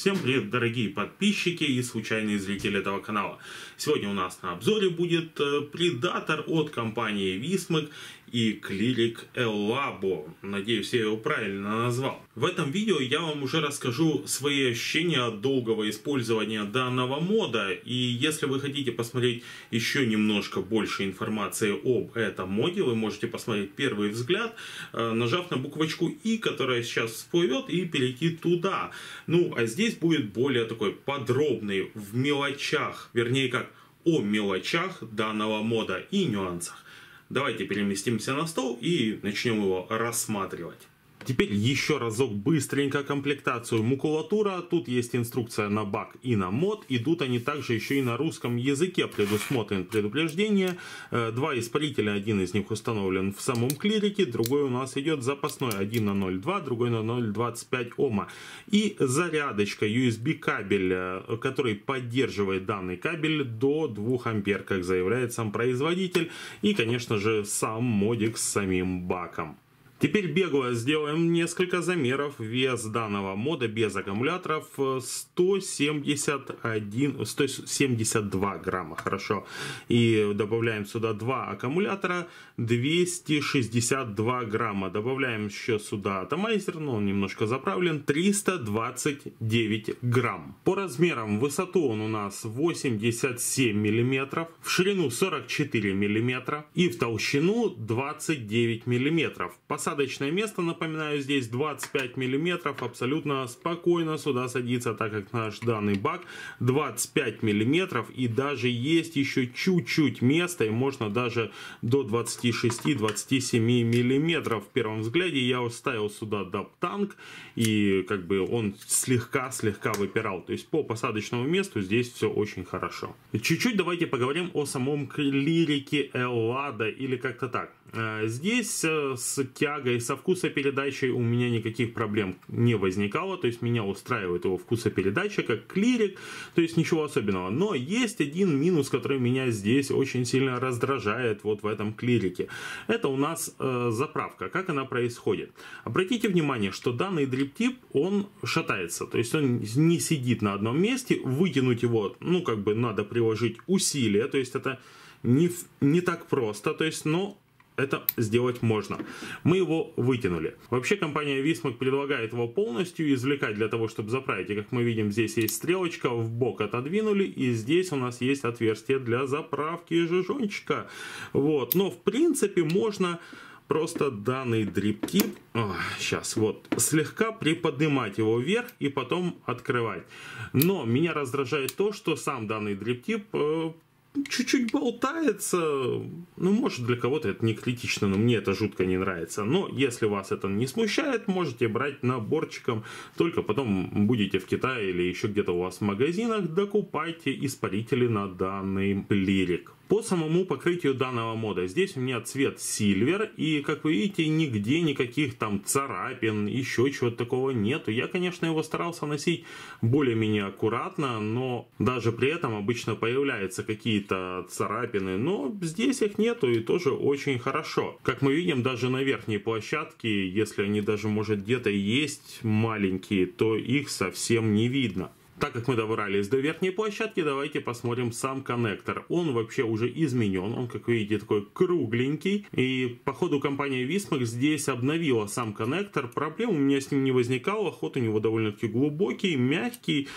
Всем привет, дорогие подписчики и случайные зрители этого канала. Сегодня у нас на обзоре будет э, предатор от компании Vismac и Клирик Эллабо. Надеюсь, я его правильно назвал. В этом видео я вам уже расскажу свои ощущения от долгого использования данного мода. И если вы хотите посмотреть еще немножко больше информации об этом моде, вы можете посмотреть первый взгляд, э, нажав на буквочку И, которая сейчас всплывет, и перейти туда. Ну, а здесь будет более такой подробный в мелочах, вернее как о мелочах данного мода и нюансах. Давайте переместимся на стол и начнем его рассматривать. Теперь еще разок быстренько комплектацию макулатура. Тут есть инструкция на баг и на мод. Идут они также еще и на русском языке. Предусмотрен предупреждение. Э, два испарителя, один из них установлен в самом клирике. Другой у нас идет запасной. Один на 0,2, другой на 0,25 Ома. И зарядочка USB кабель, э, который поддерживает данный кабель до 2 ампер, как заявляет сам производитель. И, конечно же, сам модик с самим баком. Теперь бегло сделаем несколько замеров. Вес данного мода без аккумуляторов 171, 172 грамма. Хорошо. И добавляем сюда два аккумулятора 262 грамма. Добавляем еще сюда атомайзер, но он немножко заправлен. 329 грамм. По размерам высоту он у нас 87 миллиметров, в ширину 44 миллиметра и в толщину 29 миллиметров. Посадка посадочное место, напоминаю, здесь 25 миллиметров, абсолютно спокойно сюда садится, так как наш данный бак 25 миллиметров, и даже есть еще чуть-чуть места, и можно даже до 26-27 миллиметров. В первом взгляде я ставил сюда даптанк, и как бы он слегка-слегка выпирал, то есть по посадочному месту здесь все очень хорошо. Чуть-чуть давайте поговорим о самом лирике Эллада, или как-то так. Э, здесь э, с тягой, со вкусопередачей у меня никаких проблем не возникало, то есть меня устраивает его вкусопередача как клирик, то есть ничего особенного. Но есть один минус, который меня здесь очень сильно раздражает вот в этом клирике. Это у нас э, заправка. Как она происходит? Обратите внимание, что данный дриптип, он шатается, то есть он не сидит на одном месте, вытянуть его, ну как бы надо приложить усилия, то есть это не, не так просто, то есть, но это сделать можно. Мы его вытянули. Вообще компания Vismac предлагает его полностью извлекать для того, чтобы заправить. И как мы видим, здесь есть стрелочка, в бок отодвинули, и здесь у нас есть отверстие для заправки жижончика. Вот. Но в принципе можно просто данный дриптип, о, сейчас вот, слегка приподнимать его вверх и потом открывать. Но меня раздражает то, что сам данный дриптип э, чуть-чуть болтается. Ну, может, для кого-то это не критично, но мне это жутко не нравится. Но если вас это не смущает, можете брать наборчиком. Только потом будете в Китае или еще где-то у вас в магазинах, докупайте испарители на данный лирик. По самому покрытию данного мода, здесь у меня цвет Silver, и как вы видите, нигде никаких там царапин, еще чего-то такого нету. Я, конечно, его старался носить более-менее аккуратно, но даже при этом обычно появляются какие-то царапины, но здесь их нету и тоже очень хорошо. Как мы видим, даже на верхней площадке, если они даже, может, где-то есть маленькие, то их совсем не видно. Так как мы добрались до верхней площадки, давайте посмотрим сам коннектор. Он вообще уже изменен, он, как видите, такой кругленький. И по ходу компания Vismax здесь обновила сам коннектор. Проблем у меня с ним не возникало, ход у него довольно-таки глубокий, мягкий.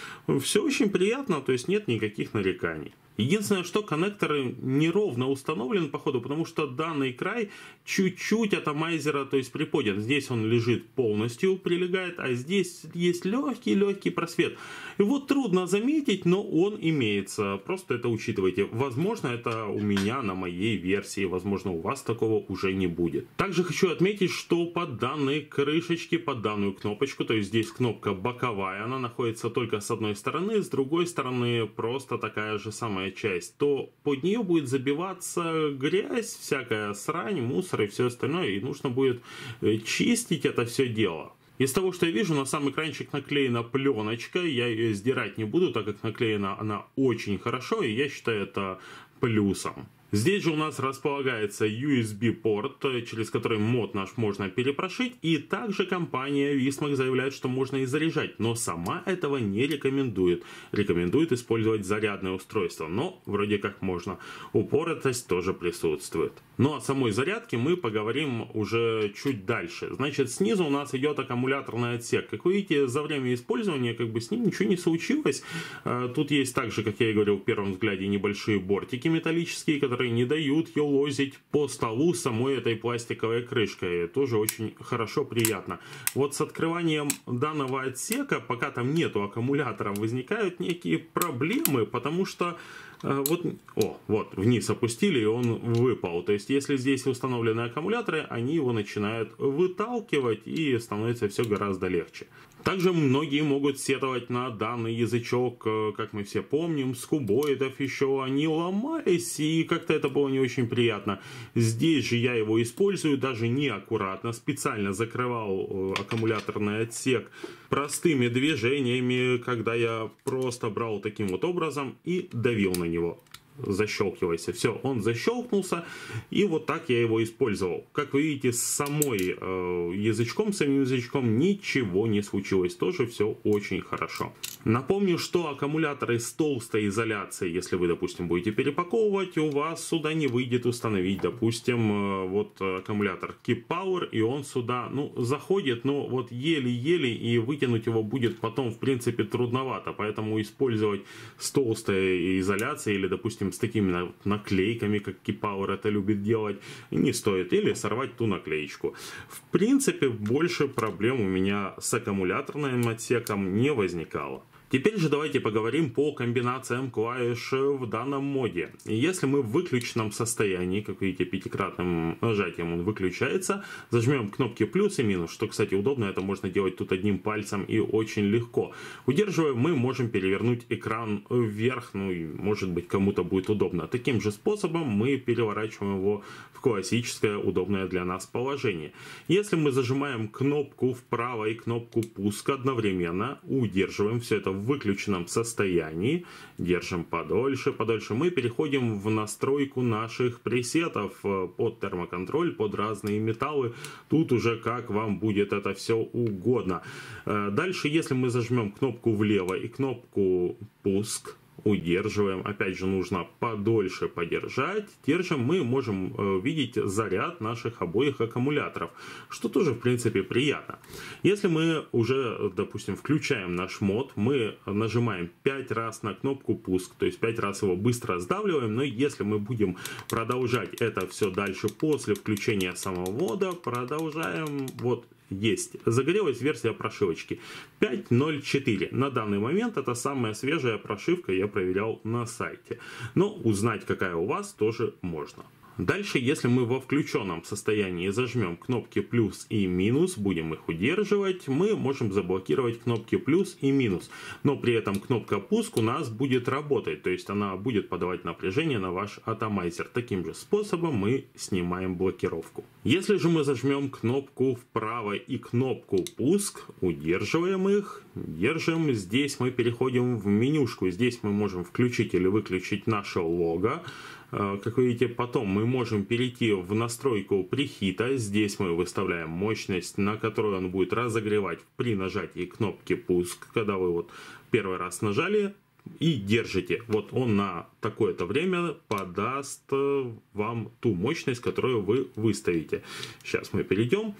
Все очень приятно, то есть нет никаких нареканий. Единственное, что коннектор неровно установлен по ходу, потому что данный край чуть-чуть от амайзера, то есть приподнят. Здесь он лежит полностью, прилегает, а здесь есть легкий-легкий просвет. Вот трудно заметить, но он имеется. Просто это учитывайте. Возможно, это у меня на моей версии, возможно, у вас такого уже не будет. Также хочу отметить, что под данной крышечке, под данную кнопочку, то есть здесь кнопка боковая, она находится только с одной стороны, с другой стороны просто такая же самая самая часть, то под нее будет забиваться грязь, всякая срань, мусор и все остальное, и нужно будет э, чистить это все дело. Из того, что я вижу, на сам экранчик наклеена пленочка, я ее сдирать не буду, так как наклеена она очень хорошо, и я считаю это плюсом. Здесь же у нас располагается USB-порт, через который мод наш можно перепрошить. И также компания Vismac заявляет, что можно и заряжать. Но сама этого не рекомендует. Рекомендует использовать зарядное устройство. Но вроде как можно. Упоротость тоже присутствует. Ну о самой зарядке мы поговорим уже чуть дальше. Значит, снизу у нас идет аккумуляторный отсек. Как вы видите, за время использования как бы с ним ничего не случилось. Э, тут есть также, как я и говорил в первом взгляде, небольшие бортики металлические, которые не дают елозить по столу самой этой пластиковой крышкой. Тоже очень хорошо, приятно. Вот с открыванием данного отсека, пока там нету аккумулятора, возникают некие проблемы, потому что а, вот, о, вот, вниз опустили, и он выпал. То есть, если здесь установлены аккумуляторы, они его начинают выталкивать, и становится все гораздо легче. Также многие могут сетовать на данный язычок, э, как мы все помним, с кубоидов еще они ломались, и как-то это было не очень приятно. Здесь же я его использую даже неаккуратно, специально закрывал э, аккумуляторный отсек простыми движениями, когда я просто брал таким вот образом и давил на него защелкивайся. Все, он защелкнулся, и вот так я его использовал. Как вы видите, с самой э, язычком, самим язычком ничего не случилось. Тоже все очень хорошо. Напомню, что аккумуляторы с толстой изоляцией, если вы, допустим, будете перепаковывать, у вас сюда не выйдет установить, допустим, э, вот аккумулятор Keep Power, и он сюда, ну, заходит, но вот еле-еле, и вытянуть его будет потом, в принципе, трудновато. Поэтому использовать с толстой изоляцией или, допустим, с такими наклейками, как Keypower это любит делать, не стоит. Или сорвать ту наклеечку. В принципе, больше проблем у меня с аккумуляторным отсеком не возникало. Теперь же давайте поговорим по комбинациям клавиш в данном моде. Если мы в выключенном состоянии, как видите, пятикратным нажатием он выключается, зажмем кнопки плюс и минус, что, кстати, удобно, это можно делать тут одним пальцем и очень легко. Удерживая, мы можем перевернуть экран вверх, ну и может быть кому-то будет удобно. Таким же способом мы переворачиваем его в классическое удобное для нас положение. Если мы зажимаем кнопку вправо и кнопку пуск одновременно, удерживаем все это в выключенном состоянии, держим подольше, подольше, мы переходим в настройку наших пресетов э, под термоконтроль, под разные металлы. Тут уже как вам будет это все угодно. Э, дальше, если мы зажмем кнопку влево и кнопку пуск, удерживаем. Опять же, нужно подольше подержать. Держим, мы можем э, видеть заряд наших обоих аккумуляторов, что тоже, в принципе, приятно. Если мы уже, допустим, включаем наш мод, мы нажимаем 5 раз на кнопку пуск, то есть 5 раз его быстро сдавливаем, но если мы будем продолжать это все дальше после включения самого мода, продолжаем вот есть. Загорелась версия прошивочки 5.04. На данный момент это самая свежая прошивка, я проверял на сайте. Но узнать, какая у вас, тоже можно. Дальше, если мы во включенном состоянии зажмем кнопки плюс и минус, будем их удерживать, мы можем заблокировать кнопки плюс и минус. Но при этом кнопка пуск у нас будет работать, то есть она будет подавать напряжение на ваш атомайзер. Таким же способом мы снимаем блокировку. Если же мы зажмем кнопку вправо и кнопку пуск, удерживаем их, держим. Здесь мы переходим в менюшку. Здесь мы можем включить или выключить наше лого. Э, как вы видите, потом мы можем перейти в настройку прихита. Здесь мы выставляем мощность, на которую он будет разогревать при нажатии кнопки пуск. Когда вы вот первый раз нажали, и держите. Вот он на такое-то время подаст э, вам ту мощность, которую вы выставите. Сейчас мы перейдем.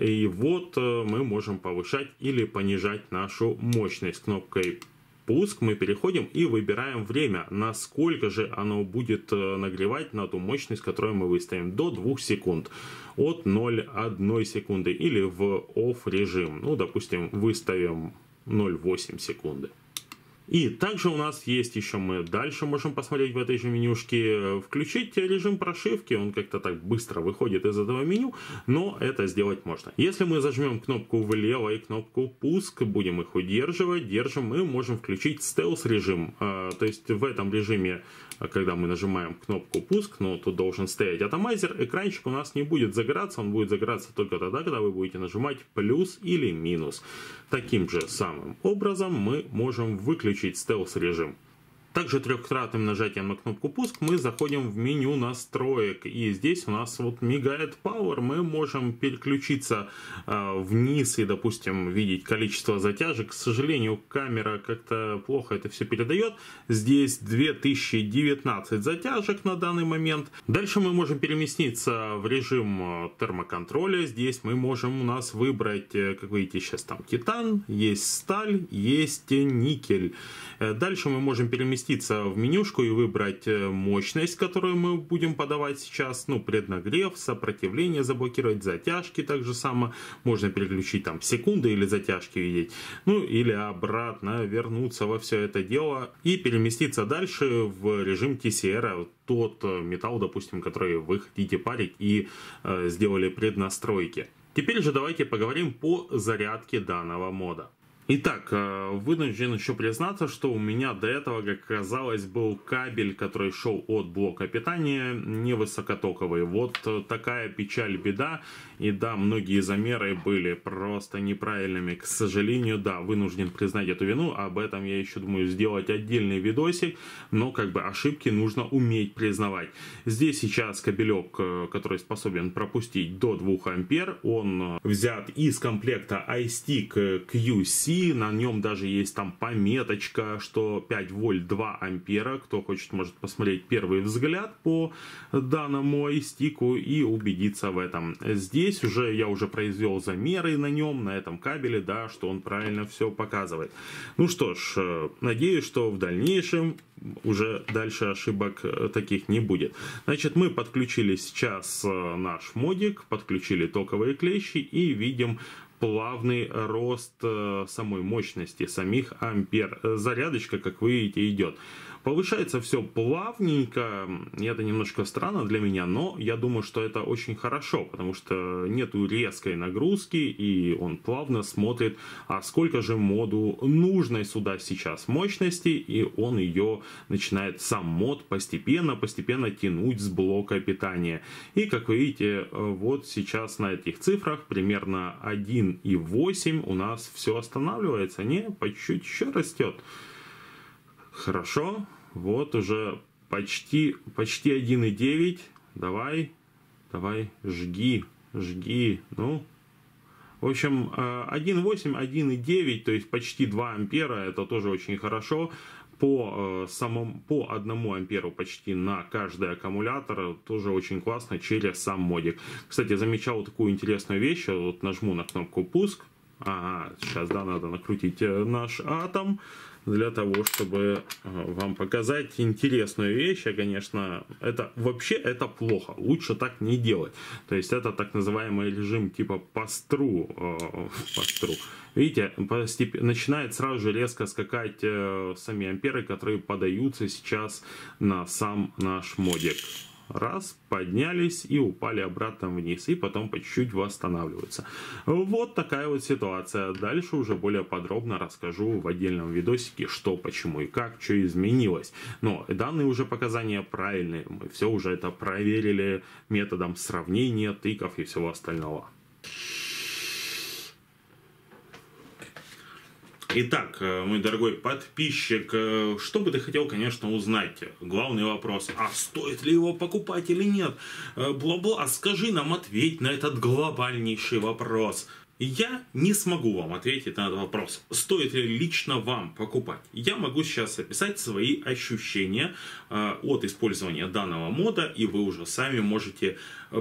И вот э, мы можем повышать или понижать нашу мощность кнопкой пуск мы переходим и выбираем время, насколько же оно будет э, нагревать на ту мощность, которую мы выставим, до 2 секунд, от 0,1 секунды или в off режим, ну, допустим, выставим 0,8 секунды. И также у нас есть еще, мы дальше можем посмотреть в этой же менюшке, включить режим прошивки, он как-то так быстро выходит из этого меню, но это сделать можно. Если мы зажмем кнопку влево и кнопку пуск, будем их удерживать, держим, мы можем включить стелс режим, а, то есть в этом режиме а когда мы нажимаем кнопку пуск, но тут должен стоять атомайзер, экранчик у нас не будет загораться, он будет загораться только тогда, когда вы будете нажимать плюс или минус. Таким же самым образом мы можем выключить стелс режим. Также трехкратным нажатием на кнопку пуск мы заходим в меню настроек. И здесь у нас вот мигает Power. Мы можем переключиться э, вниз и, допустим, видеть количество затяжек. К сожалению, камера как-то плохо это все передает. Здесь 2019 затяжек на данный момент. Дальше мы можем переместиться в режим э, термоконтроля. Здесь мы можем у нас выбрать, э, как видите, сейчас там титан, есть сталь, есть никель. Э, дальше мы можем переместиться в менюшку и выбрать э, мощность, которую мы будем подавать сейчас. Ну, преднагрев, сопротивление заблокировать, затяжки так же само. Можно переключить там секунды или затяжки видеть. Ну, или обратно вернуться во все это дело и переместиться дальше в режим TCR. Тот э, металл, допустим, который вы хотите парить и э, сделали преднастройки. Теперь же давайте поговорим по зарядке данного мода. Итак, э, вынужден еще признаться, что у меня до этого, как оказалось, был кабель, который шел от блока питания, невысокотоковый. Вот такая печаль, беда. И да, многие замеры были просто неправильными. К сожалению, да, вынужден признать эту вину. Об этом я еще думаю сделать отдельный видосик. Но как бы ошибки нужно уметь признавать. Здесь сейчас кабелек, э, который способен пропустить до 2 ампер. Он э, взят из комплекта iStick QC на нем даже есть там пометочка, что 5 вольт 2 ампера. Кто хочет, может посмотреть первый взгляд по данному стику и убедиться в этом. Здесь уже я уже произвел замеры на нем, на этом кабеле, да, что он правильно все показывает. Ну что ж, э, надеюсь, что в дальнейшем уже дальше ошибок э, таких не будет. Значит, мы подключили сейчас э, наш модик, подключили токовые клещи и видим плавный рост э, самой мощности самих ампер. Зарядочка, как вы видите, идет. Повышается все плавненько, и это немножко странно для меня, но я думаю, что это очень хорошо, потому что нету резкой нагрузки, и он плавно смотрит, а сколько же моду нужной сюда сейчас мощности, и он ее начинает сам мод постепенно, постепенно тянуть с блока питания. И как вы видите, вот сейчас на этих цифрах примерно 1,8 у нас все останавливается, не, по чуть-чуть еще растет. Хорошо, вот уже почти, почти 1,9. Давай, давай, жги, жги. Ну, в общем, 1,8, э, 1,9, то есть почти 2 ампера, это тоже очень хорошо. По, э, самому, по 1 амперу почти на каждый аккумулятор, тоже очень классно через сам модик. Кстати, замечал такую интересную вещь, вот нажму на кнопку пуск, ага, сейчас, да, надо накрутить э, наш атом, для того, чтобы э, вам показать интересную вещь. А, конечно, это вообще это плохо. Лучше так не делать. То есть это так называемый режим типа постру. Э, постру. Видите, начинает сразу же резко скакать э, сами амперы, которые подаются сейчас на сам наш модик раз, поднялись и упали обратно вниз, и потом по чуть-чуть восстанавливаются. Вот такая вот ситуация. Дальше уже более подробно расскажу в отдельном видосике, что, почему и как, что изменилось. Но данные уже показания правильные, мы все уже это проверили методом сравнения, тыков и всего остального. Итак, э, мой дорогой подписчик, э, что бы ты хотел, конечно, узнать? Главный вопрос, а стоит ли его покупать или нет? Э, бла-бла, скажи нам, ответь на этот глобальнейший вопрос. Я не смогу вам ответить на этот вопрос, стоит ли лично вам покупать. Я могу сейчас описать свои ощущения э, от использования данного мода, и вы уже сами можете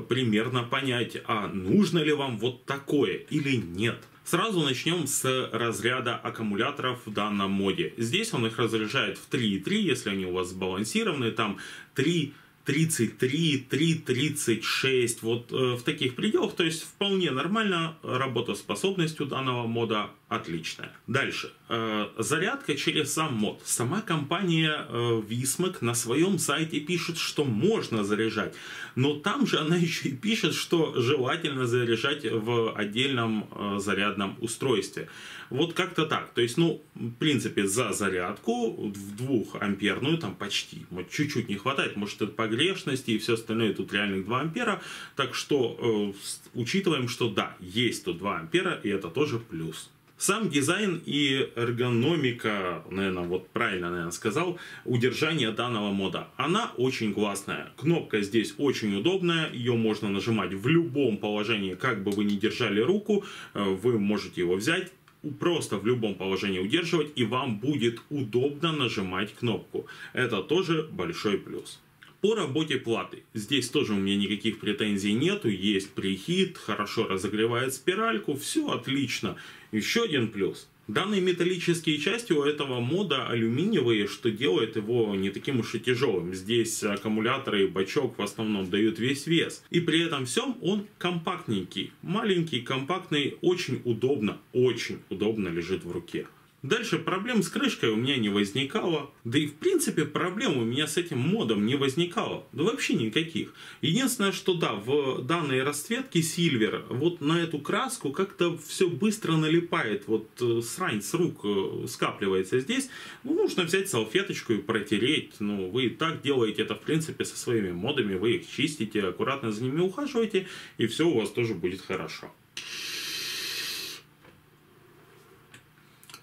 примерно понять, а нужно ли вам вот такое или нет. Сразу начнем с разряда аккумуляторов в данном моде. Здесь он их разряжает в 3,3, если они у вас сбалансированы, там 3 33, 3,36, вот э, в таких пределах, то есть вполне нормально, работоспособность у данного мода отличная. Дальше, э, зарядка через сам мод. Сама компания э, Vismac на своем сайте пишет, что можно заряжать, но там же она еще и пишет, что желательно заряжать в отдельном э, зарядном устройстве. Вот как-то так. То есть, ну, в принципе, за зарядку в двухамперную там почти, вот чуть-чуть не хватает. Может, это погрешности и все остальное. Тут реальных 2 ампера. Так что учитываем, что да, есть тут 2 ампера, и это тоже плюс. Сам дизайн и эргономика, наверное, вот правильно, наверное, сказал, удержание данного мода. Она очень классная. Кнопка здесь очень удобная, ее можно нажимать в любом положении, как бы вы ни держали руку, э, вы можете его взять, просто в любом положении удерживать, и вам будет удобно нажимать кнопку. Это тоже большой плюс. По работе платы. Здесь тоже у меня никаких претензий нету. Есть прихит, хорошо разогревает спиральку. Все отлично. Еще один плюс. Данные металлические части у этого мода алюминиевые, что делает его не таким уж и тяжелым. Здесь аккумуляторы и бачок в основном дают весь вес. И при этом всем он компактненький. Маленький, компактный, очень удобно, очень удобно лежит в руке. Дальше проблем с крышкой у меня не возникало. Да и в принципе проблем у меня с этим модом не возникало. Да вообще никаких. Единственное, что да, в данной расцветке Silver вот на эту краску как-то все быстро налипает. Вот э, срань с рук э, скапливается здесь. Ну, нужно взять салфеточку и протереть. Ну, вы и так делаете это в принципе со своими модами. Вы их чистите, аккуратно за ними ухаживаете. И все у вас тоже будет хорошо.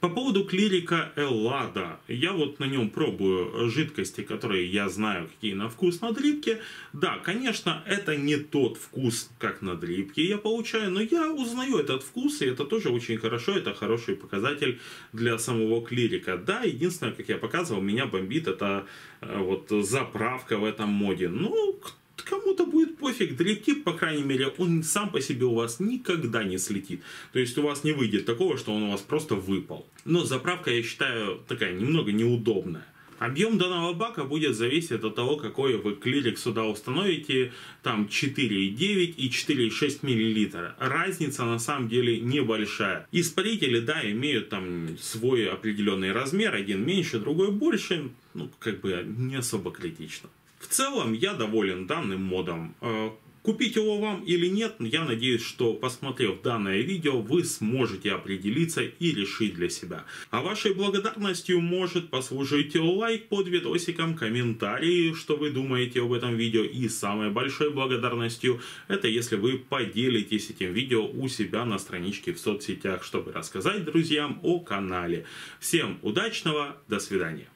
По поводу клирика Эллада. Я вот на нем пробую жидкости, которые я знаю, какие на вкус на дрипке. Да, конечно, это не тот вкус, как на дрипке я получаю, но я узнаю этот вкус, и это тоже очень хорошо, это хороший показатель для самого клирика. Да, единственное, как я показывал, меня бомбит, это э, вот заправка в этом моде. Ну, кому-то будет пофиг. Директив, по крайней мере, он сам по себе у вас никогда не слетит. То есть у вас не выйдет такого, что он у вас просто выпал. Но заправка, я считаю, такая немного неудобная. Объем данного бака будет зависеть от того, какой вы клирик сюда установите. Там 4,9 и 4,6 мл. Разница на самом деле небольшая. Испарители, да, имеют там свой определенный размер. Один меньше, другой больше. Ну, как бы не особо критично. В целом я доволен данным модом. Э, купить его вам или нет, я надеюсь, что посмотрев данное видео, вы сможете определиться и решить для себя. А вашей благодарностью может послужить лайк под видосиком, комментарии, что вы думаете об этом видео. И самой большой благодарностью, это если вы поделитесь этим видео у себя на страничке в соцсетях, чтобы рассказать друзьям о канале. Всем удачного, до свидания.